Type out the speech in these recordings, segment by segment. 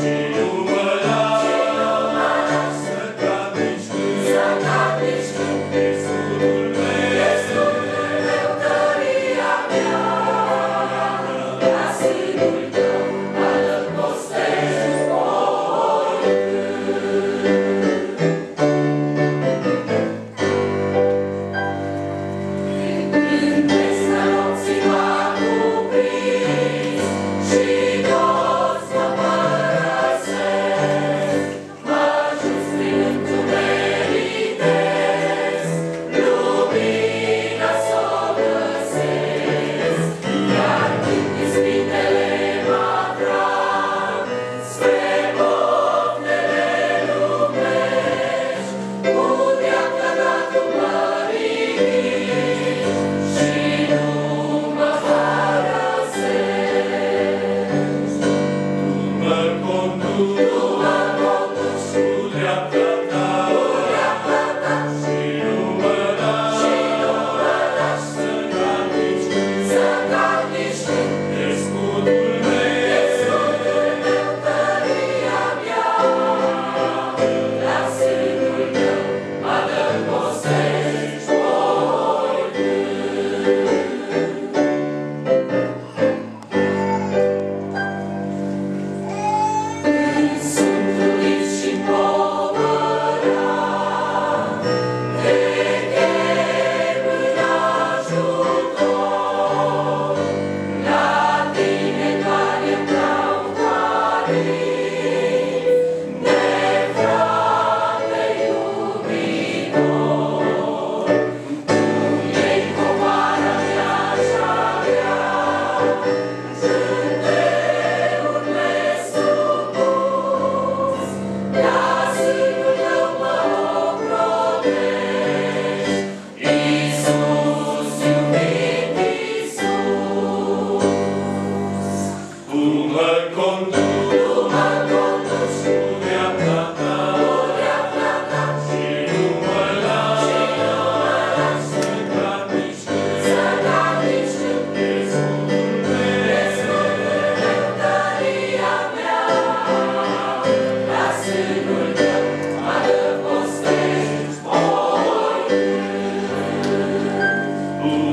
see.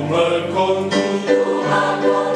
我们共度。